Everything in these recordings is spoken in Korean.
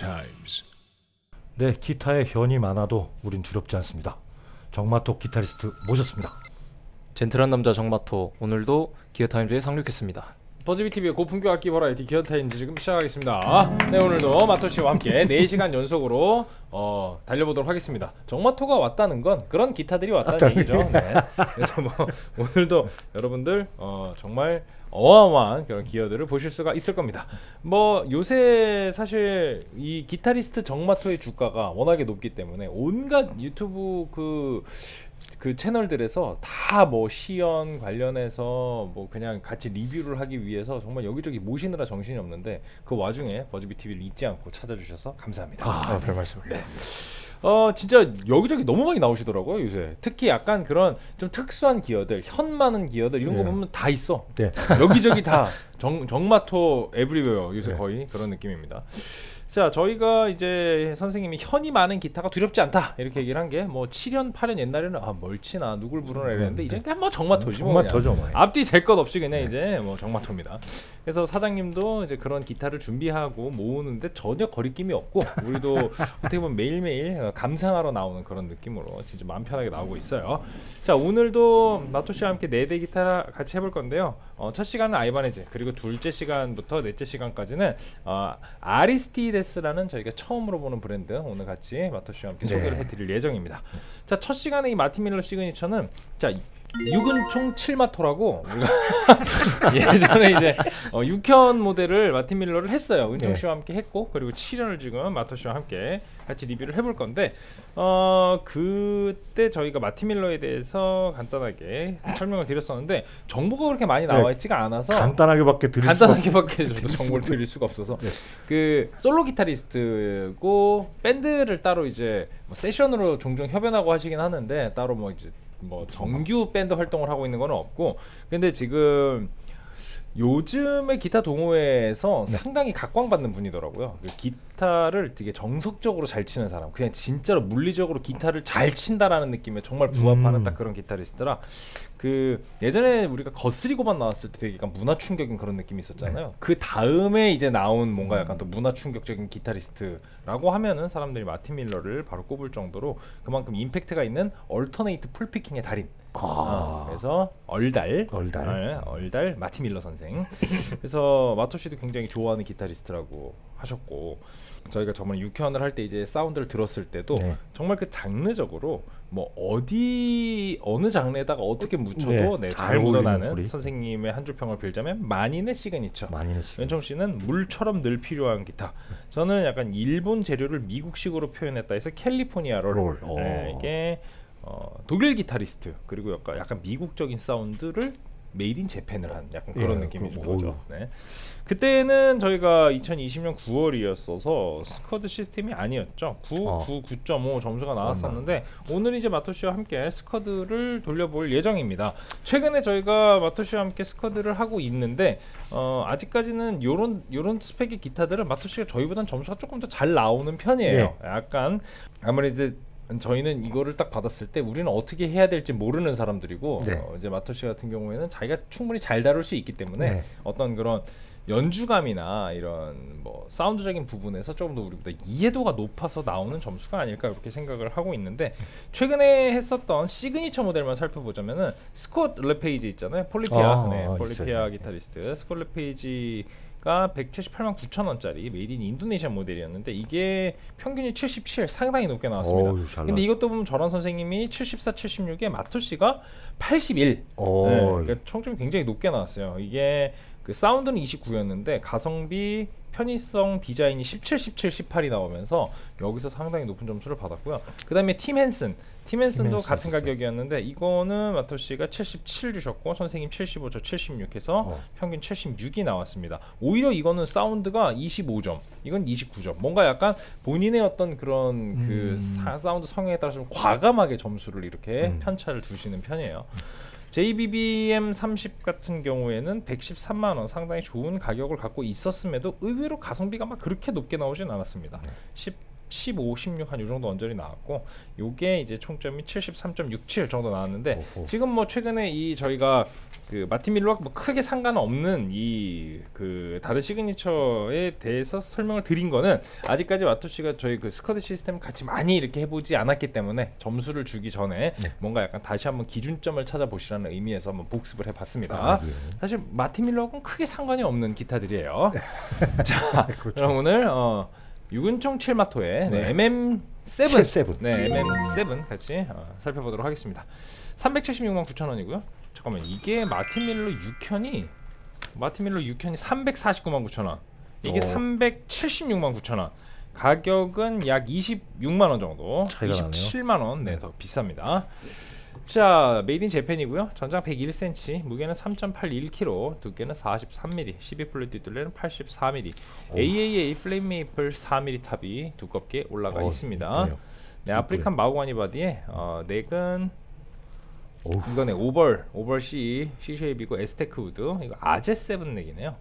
times. 네, 기타에 현이 많아도 우린 두렵지 않습니다. 정마토 기타리스트 모셨습니다. 젠틀한 남자 정마토 오늘도 기어타임즈에 상륙했습니다. 버즈비 TV의 고품격 악기 버라이어티 기어 타임즈 지금 시작하겠습니다. 네 오늘도 마토 씨와 함께 4시간 연속으로 어, 달려보도록 하겠습니다. 정마토가 왔다는 건 그런 기타들이 왔다는 얘기죠. 네. 그래서 뭐 오늘도 여러분들 어, 정말 어마어마한 그런 기어들을 보실 수가 있을 겁니다. 뭐 요새 사실 이 기타리스트 정마토의 주가가 워낙에 높기 때문에 온갖 유튜브 그그 채널들에서 다 뭐 시연 관련해서 뭐 그냥 같이 리뷰를 하기 위해서 정말 여기저기 모시느라 정신이 없는데 그 와중에 버즈비 TV를 잊지 않고 찾아주셔서 감사합니다. 아, 별 말씀을. 네. 어 진짜 여기저기 너무 많이 나오시더라고요 요새 특히 약간 그런 좀 특수한 기어들 현 많은 기어들 이런 거 네. 보면 다 있어 네. 여기저기 다 정, 정마토 에브리웨어 요새 네. 거의 그런 느낌입니다. 자 저희가 이제 선생님이 현이 많은 기타가 두렵지 않다 이렇게 얘기를 한 게 뭐 7년 8년 옛날에는 아 멀치나 누굴 부르나 이랬는데 이제 그냥 뭐 정마토지 뭐. 정마토죠, 뭐. 앞뒤 잴 것 없이 그냥 이제 뭐 정마토입니다. 그래서 사장님도 이제 그런 기타를 준비하고 모으는데 전혀 거리낌이 없고 우리도 어떻게 보면 매일매일 어, 감상하러 나오는 그런 느낌으로 진짜 마음 편하게 나오고 있어요. 자 오늘도 마토 씨와 함께 네 대 기타 같이 해볼 건데요. 어, 첫 시간은 아이바네즈 그리고 둘째 시간부터 넷째 시간까지는 어, 아리스티데스라는 저희가 처음으로 보는 브랜드 오늘 같이 마토 씨와 함께 네. 소개를 해드릴 예정입니다. 자 첫 시간에 이 마틴 밀러 signature는 자 6은총 7마토라고 우리가 예전에 이제 어, 6현 모델을 마틴 밀러를 했어요. 은총 네. 씨와 함께 했고 그리고 7현을 지금 마토 씨와 함께 같이 리뷰를 해볼 건데 어 그때 저희가 마틴 밀러에 대해서 간단하게 설명을 드렸었는데 정보가 그렇게 많이 나와 네. 있지가 않아서 간단하게밖에 드릴 수가 간단하게밖에 저도 정보를 드릴 수가 없어서 네. 그 솔로 기타리스트고 밴드를 따로 이제 뭐 세션으로 종종 협연하고 하시긴 하는데 따로 뭐 이제 뭐 정규 밴드 활동을 하고 있는 건 없고 근데 지금 요즘의 기타 동호회에서 네. 상당히 각광받는 분이더라고요. 그 기타를 되게 정석적으로 잘 치는 사람, 그냥 진짜로 물리적으로 기타를 잘 친다라는 느낌에 정말 부합하는 음. 딱 그런 기타리스트라 그 예전에 우리가 거스리 고반 나왔을 때 되게 약간 문화 충격인 그런 느낌이 있었잖아요. 네. 그 다음에 이제 나온 뭔가 약간 또 문화 충격적인 기타리스트라고 하면은 사람들이 마틴 밀러를 바로 꼽을 정도로 그만큼 임팩트가 있는 alternate full picking의 달인. 어, 아, 그래서 얼달, 얼달. 네, 얼달 마티 밀러 선생. 그래서 마토 씨도 굉장히 좋아하는 기타리스트라고 하셨고 저희가 정말 6현을 할 때 이제 사운드를 들었을 때도 네. 정말 그 장르적으로 뭐 어디 어느 장르에다가 어떻게 묻혀도 네, 네, 잘 묻어나는 소리. 선생님의 한 줄 평을 빌자면 만인의 시그니처. 많이 했어요. 은총 씨는 물처럼 늘 필요한 기타. 저는 약간 일본 재료를 미국식으로 표현했다 해서 캘리포니아 롤. 롤. 네, 어. 이게 어, 독일 기타리스트 그리고 약간, 약간 미국적인 사운드를 made in Japan을 한 약간 그런 예, 느낌이죠. 그, 어우. 네. 그때는 저희가 2020년 9월이었어서 squad 시스템이 아니었죠. 9, 어. 9, 9.5 점수가 나왔었는데 오늘 이제 마토 씨와 함께 squad를 돌려볼 예정입니다. 최근에 저희가 마토 씨와 함께 squad를 하고 있는데 어, 아직까지는 요런 요런 스펙의 기타들은 마토 씨가 저희보단 점수가 조금 더 잘 나오는 편이에요. 약간 아무래도 저희는 이거를 딱 받았을 때 우리는 어떻게 해야 될지 모르는 사람들이고 네. 어, 이제 마토 씨 같은 경우에는 자기가 충분히 잘 다룰 수 있기 때문에 네. 어떤 그런 연주감이나 이런 뭐 사운드적인 부분에서 조금 더 우리보다 이해도가 높아서 나오는 점수가 아닐까 이렇게 생각을 하고 있는데 최근에 했었던 시그니처 모델만 살펴보자면은 스콧 레페이지 있잖아요 폴리피아 아, 네, 있어요. 폴리피아 기타리스트 스콧 레페이지 가 178만 9천 원짜리 made in Indonesia 모델이었는데 이게 평균이 77 상당히 높게 나왔습니다. 어우, 잘 근데. 이것도 보면 저런 선생님이 74, 76에 마토 씨가 81. 어, 네, 그러니까 총점이 굉장히 높게 나왔어요. 이게 그 사운드는 29였는데 가성비, 편의성, 디자인이 17, 17, 18이 나오면서 여기서 상당히 높은 점수를 받았고요. 그 다음에 팀 헨슨, 팀 헨슨도 헨슨 같은. 가격이었는데 이거는 마토 씨가 77 주셨고 선생님 75, 저 76 해서 어. 평균 76이 나왔습니다. 오히려 이거는 사운드가 25점, 이건 29점. 뭔가 약간 본인의 어떤 그런 그 음. 사, 사운드 성향에 따라서 좀 과감하게 점수를 이렇게 음. 편차를 두시는 편이에요. JBBM 30 같은 경우에는 113만 원 상당히 좋은 가격을 갖고 있었음에도 의외로 가성비가 막 그렇게 높게 나오진 않았습니다. 10 15, 16 한 요 정도 언저리 나왔고 요게 이제 총점이 73.67 정도 나왔는데 오호. 지금 뭐 최근에 이 저희가 그 마틴 밀러와 뭐 크게 상관없는 이 그 다른 signature에 대해서 설명을 드린 거는 아직까지 마토 씨가 저희 그 스쿼드 시스템 같이 많이 이렇게 해보지 않았기 때문에 점수를 주기 전에 네. 뭔가 약간 다시 한번 기준점을 찾아보시라는 의미에서 한번 복습을 해봤습니다. 아, 예. 사실 마틴 밀러하고는 크게 상관이 없는 기타들이에요. 자, 그렇죠. 그럼 오늘 어, 유근총 7마토의 네, 네. MM7 7. 네, MM7 같이 어, 살펴보도록 하겠습니다. 376만 9천 원이고요. 잠깐만 이게 마틴 밀러 6현이 마틴 밀러 6현이 349만 9천 원. 이게 어. 376만 9천 원. 가격은 약 26만 원 정도. 차이가 나네요. 27만 원. 네, 더 비쌉니다. 자, made in Japan이고요. 전장 101cm, 무게는 3.81kg, 두께는 43mm, 12fret 뒷둘레는 84mm. 오. AAA flame maple 4mm top이 두껍게 올라가 어, 있습니다. 네, African mahogany body에 어, neck은 이거네 오벌 오벌 C C 쉐입이고 S-Tech Wood 이거 AZ seven neck이네요.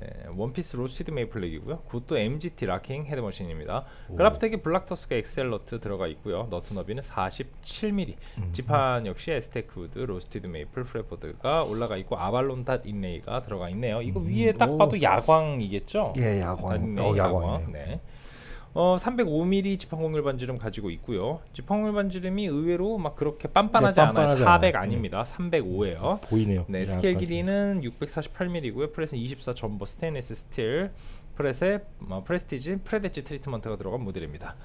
네, one-piece roasted maple neck이고요. 그것도 MGT 락킹 헤드머신입니다. 오. Graph Tech의 Black TUSQ XL 너트 들어가 있고요. 너트 너비는 47mm. 음. 지판 역시 S-Tech Wood roasted maple fretboard가 올라가 있고 abalone dot inlay가 들어가 있네요. 이거 음, 위에 딱 오. 봐도 야광이겠죠? 예, 야광. inlay 어, 야광. 야광. 네. 어 305mm 지판 곡률 반지름 가지고 있고요. 지판 곡률 반지름이 의외로 막 그렇게 빤빤하지 네, 않아요. 빤빤하지 400 않아요. 아닙니다. 305예요. 보이네요. 네, 약간 스케일 좀. 길이는 648mm고요. fret은 24 점버 스테인리스 스틸. fret에 어, Prestige fret edge treatment가 들어간 모델입니다.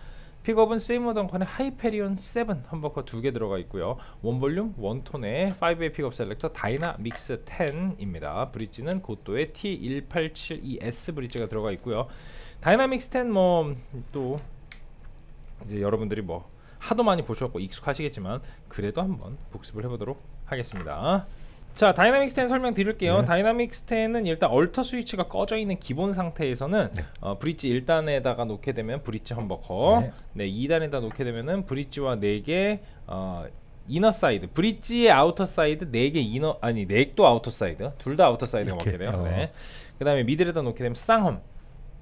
픽업은 Seymour Duncan의 Hyperion 7 humbucker 두 개 들어가 있고요. one volume one tone의 5 way 픽업 selector dyna-MIX 10입니다. 브릿지는 고도의 T1872S 브릿지가 들어가 있고요. dyna-MIX 10 뭐 또 이제 여러분들이 뭐 하도 많이 보셨고 익숙하시겠지만 그래도 한번 복습을 해보도록 하겠습니다. 자 dyna-MIX 10 설명드릴게요. 네. dyna-MIX 10은 일단 alter 스위치가 꺼져 있는 기본 상태에서는 네. 어, bridge 1단에다가 놓게 되면 bridge humbucker 네. 네, 2단에다 놓게 되면은 브릿지와 4개 어, 이너 사이드 브릿지의 아우터 사이드 4개 이너 아니 넥도 아우터 사이드 둘 다 아우터 사이드가 먹게 돼요. 어. 네. 그 다음에 middle에다 놓게 되면 쌍hum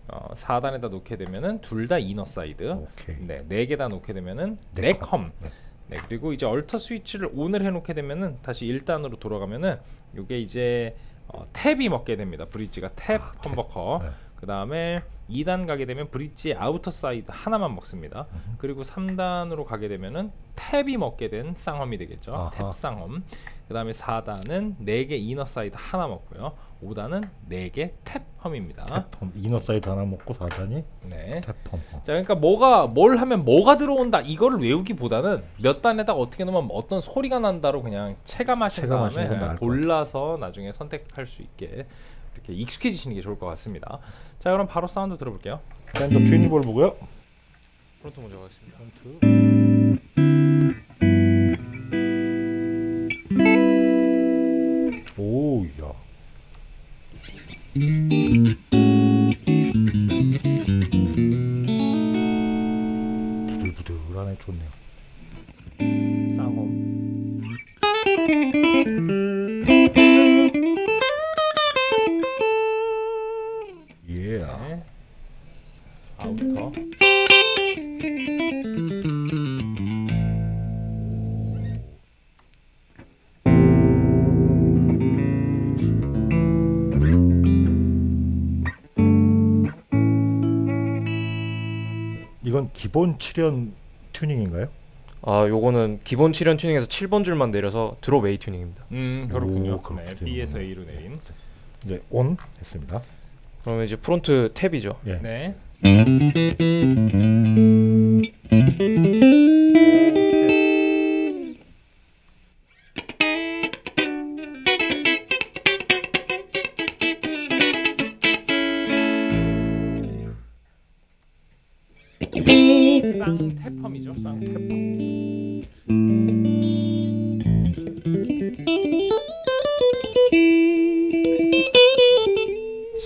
어, 4단에다 놓게 되면은 둘 다 inner side. 네, 네 개 다 놓게 되면은 neck neck hum. 네. 네, 그리고 이제 alter 스위치를 on을 해 놓게 되면은 다시 1단으로 돌아가면은 이게 이제 어, tap이 먹게 됩니다. bridge가 tap 아, tap. humbucker. 네. 그 다음에 2단 가게 되면 bridge outer side 하나만 먹습니다. 그리고 3단으로 가게 되면은 tap이 먹게 된 쌍hum이 되겠죠. 아하. tap 쌍hum. 그 다음에 4단은 neck의 inner side 하나 먹고요. 5단은 neck의 tap hum입니다. tap hum inner side 하나 먹고 4단이 네. tap hum. 어. 자, 그러니까 뭐가 뭘 하면 뭐가 들어온다 이거를 외우기보다는 몇 단에다가 어떻게 넣으면 어떤 소리가 난다로 그냥 체감하신 체감하시는 다음에 골라서 나중에 선택할 수 있게 이렇게 익숙해지시는 게 좋을 것 같습니다. 자, 그럼 바로 사운드 들어볼게요. Fender Twin Reverb 보고요. front 먼저 가겠습니다. 오, 야. 부들부들하네 좋네요. 기본 7연 튜닝인가요? 아, 요거는 기본 7연 튜닝에서 7번 줄만 내려서 drop A 튜닝입니다. 음, 그렇군요. 오. 네, B에서 A로 내린. 이제 on 했습니다. 그러면 이제 front tap이죠. 예. 네.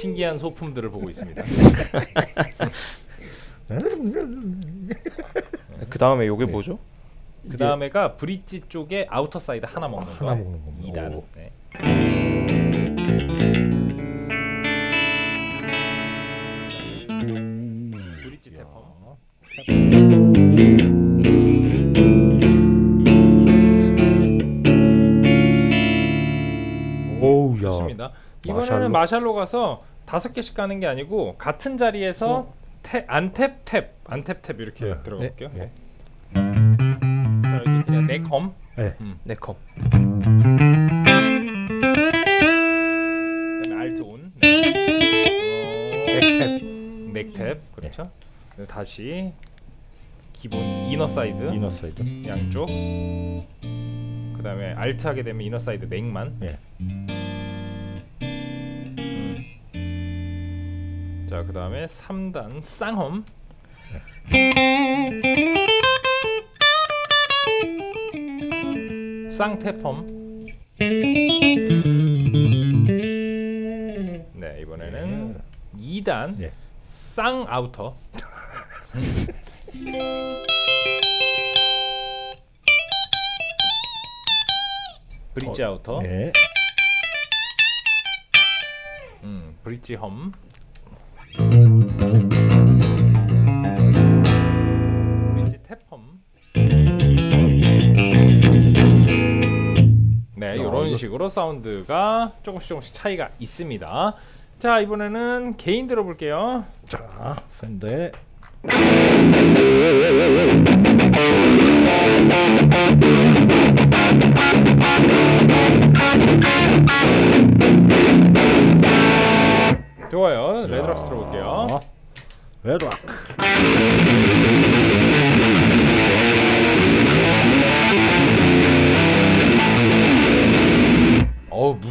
신기한 소품들을 보고 있습니다. 그 다음에 요게 네. 뭐죠? 그 다음에가 bridge 쪽에 outer side 하나 먹는 거. 하나 먹는 겁니다. 2단. 오. 네. bridge tap hum. 오우 야. 좋습니다. 이번에는. Marshall로 가서 다섯 개씩 가는 게 아니고 같은 자리에서 tap, 안 tap tap, 안 tap tap 이렇게 네. 들어가 볼게요. 네. 자 여기 그냥 neck hum, 네. neck hum. 그다음에 alt on, 네. neck tap. neck tap, 그렇죠. 네, 다시 기본 inner side inner side. 양쪽. 그다음에 alt 하게 되면 inner side neck만. 예. 자 그 다음에 3단 쌍hum. 쌍tap hum. 네 이번에는 2단 예. 쌍 outer. bridge outer. 네. 음, bridge hum. tap hum. 네, 이런 이거- 식으로 사운드가 조금씩 조금씩 차이가 있습니다. 자, 이번에는 gain 들어볼게요. 자, Fender의 좋아요. 레드락스 들어볼게요. 아, 레드락.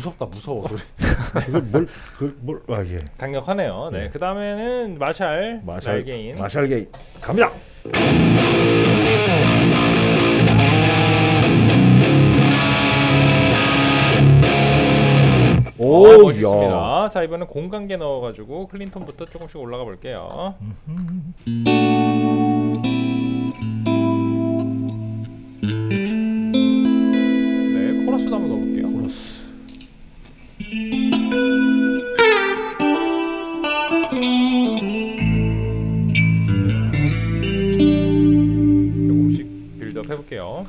무섭다, 무서워 소리. 그걸 뭘, 그걸 뭘, 아 예. 강력하네요. 네, 네. 그 다음에는 Marshall, Marshall 날gain. Marshall gain 갑니다. 오, 오, 멋있습니다. 자 이번엔 공간계 넣어가지고 클린톤부터 조금씩 올라가 볼게요.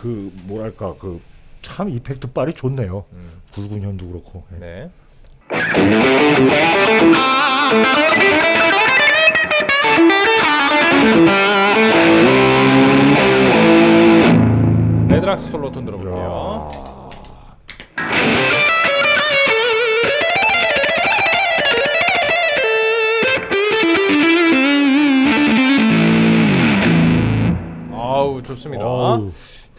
그 뭐랄까 그 참 이펙트 빨이 좋네요. 음, 굵은 현도 그렇고. 예. 네. 레드락스 솔로 톤 들어볼게요. 이야. 아우 좋습니다. 어우,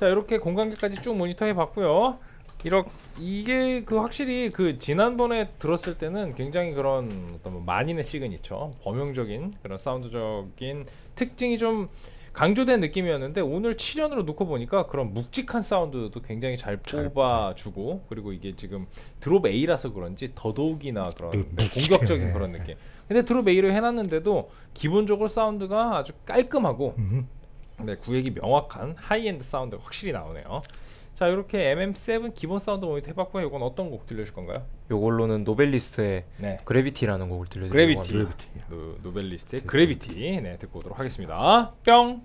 자 이렇게 공간계까지 쭉 모니터해 봤고요. 이렇게 이게 그 확실히 그 지난번에 들었을 때는 굉장히 그런 어떤 뭐 만인의 시그니처 범용적인 그런 사운드적인 특징이 좀 강조된 느낌이었는데 오늘 7연으로 놓고 보니까 그런 묵직한 사운드도 굉장히 잘 잘 뽑아주고 그리고 이게 지금 drop A라서 그런지 더더욱이나 그런 그 네, 묵직해. 공격적인 그런 느낌. 근데 drop A로 해놨는데도 기본적으로 사운드가 아주 깔끔하고 음. 네, 구획이 명확한 하이엔드 사운드가 확실히 나오네요. 자, 이렇게 MM7 기본 사운드 모니터 해봤고요. 이건 어떤 곡 들려줄 건가요? 요걸로는 Novelists의 네, Gravity라는 곡을 들려드리려고 Gravity. 합니다. 노, Novelists의 Gravity. 네, 듣고 오도록 하겠습니다. 뿅.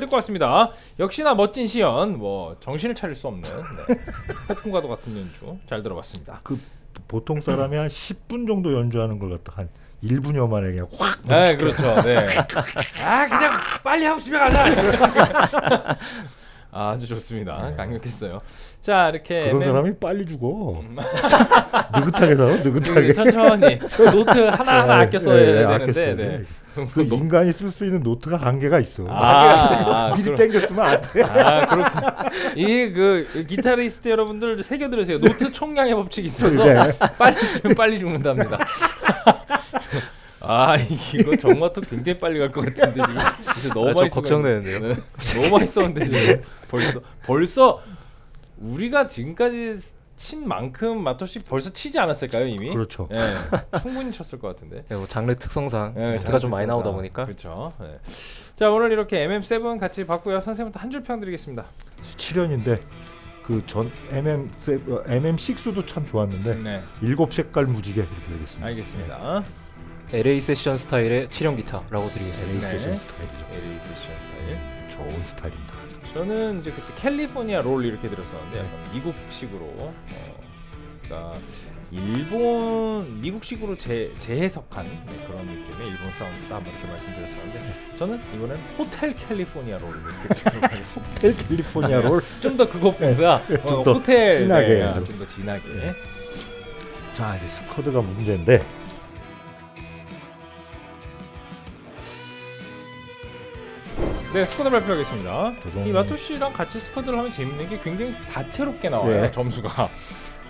잘 듣고 왔습니다. 역시나 멋진 시연, 뭐 정신을 차릴 수 없는 네. 폭풍과도 같은 연주 잘 들어봤습니다. 그 보통 사람이 한 10분 정도 연주하는 걸 갖다 한 1분여 만에 그냥 확 네, 그렇죠. 네. 아, 그냥 빨리 하고 집에 가자. 아, 아주 좋습니다. 강력했어요. 자, 이렇게 그런 MM 사람이 빨리 죽어. 느긋하게 살아, 느긋하게. 그 천천히 노트 하나 하나 아껴 써야 예, 예, 되는데, 네. 돼. 그 인간이 쓸 수 있는 노트가 한계가 있어. 아, 아, 미리 그럼- 땡겼으면 안 돼. 아 그렇군. 이그 기타리스트 여러분들 새겨 들으세요. 노트 총량의 법칙이 있어서 네. 빨리 쓰면 빨리 죽는답니다. 아 이거 정마토 굉장히 빨리 갈 것 같은데 지금 이제 너무 아, 좀 많이 걱정되는데요. 네. 너무 많이 썼는데 지금 벌써 벌써 우리가 지금까지 친 만큼 마토씨 벌써 치지 않았을까요 이미? 그렇죠. 예, 충분히 쳤을 것 같은데. 네, 뭐 장르 특성상 네, 노트가 좀 많이 나오다 보니까 그렇죠. 네. 자 오늘 이렇게 MM7 같이 봤고요. 선생님부터 한 줄 평 드리겠습니다. 7년인데 그 전 MM 어, MM6도 참 좋았는데 네, 일곱 색깔 무지개 이렇게 되겠습니다. 알겠습니다. LA 세션 스타일의 7형 기타라고 드리겠습니다. LA 네. 세션 스타일이죠. LA 세션 스타일. 좋은 스타일입니다. 저는 이제 그때 캘리포니아 롤 이렇게 들었었는데 약간 미국식으로 어, 그러니까 일본 미국식으로 재, 재해석한 네, 그런 느낌의 일본 사운드다 한번 이렇게 말씀드렸었는데 저는 이번엔 호텔 캘리포니아 롤 이렇게 듣도록 하겠습니다. 호텔 캘리포니아 롤. 좀 더 그것보다 네, 어, 더 호텔 진하게 네. 좀더 진하게 네. 자 이제 squad가 문제인데 네 squad 발표하겠습니다. 조동- 이 마토 씨랑 같이 squad를 하면 재밌는 게 굉장히 다채롭게 나와요 네. 점수가.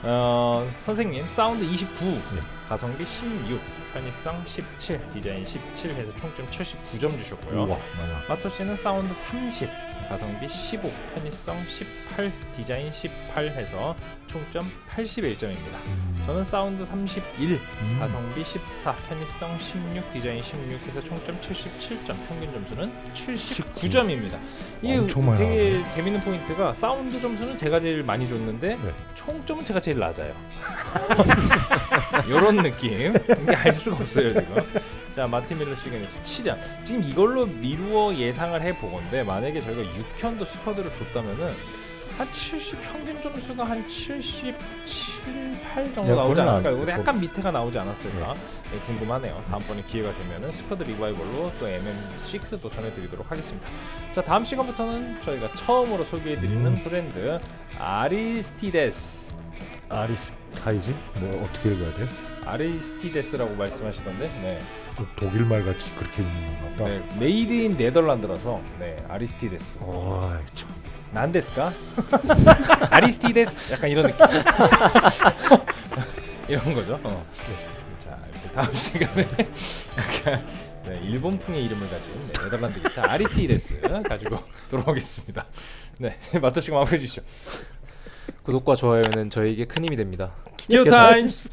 어, 선생님 사운드 29, 네. 가성비 16, 편의성 17, 디자인 17 해서 총점 79점 주셨고요. 우와. 마토 씨는 사운드 30, 가성비 15, 편의성 18, 디자인 18 해서 총점 81점입니다. 저는 사운드 31, 음. 가성비 14, 편의성 16, 디자인 16 해서 총점 77점, 평균 점수는 79점입니다. 이게 엄청 되게 재밌는 포인트가 사운드 점수는 제가 제일 많이 줬는데 네. 총점은 제가 제일 낮아요. 이런 느낌. 이게 알 수가 없어요 지금. 자 마틴 밀러 시그니처 7현. 지금 이걸로 미루어 예상을 해 보건데 만약에 저희가 6현도 squad를 줬다면은 한 70 평균 점수가 한 77, 8 정도 야, 나오지 않았을까요? 안- 우리 약간 밑에가 나오지 않았을까? 네, 궁금하네요. 다음번에 기회가 되면은 squad 리바이벌로 또 MM6도 전해드리도록 하겠습니다. 자 다음 시간부터는 저희가 처음으로 소개해드리는 음. 브랜드 아리스티데스 아리스타이즈 뭐 어떻게 읽어야 돼? 아리스티데스라고 말씀하시던데 네, 그 독일 말 같이 그렇게 읽는 건가 보다. 네 made in 네덜란드라서 네 아리스티데스 와 참. なんですか? 아리스티데스 약간 이런 느낌 이런 거죠 어. 자 이렇게 다음 시간에 약간 네, 일본풍의 이름을 가진 네, 네덜란드 기타 아리스티데스 가지고 돌아오겠습니다 네 마토 씨가 마무리해 주시죠 구독과 좋아요는 저에게 큰 힘이 됩니다. 기어 타임스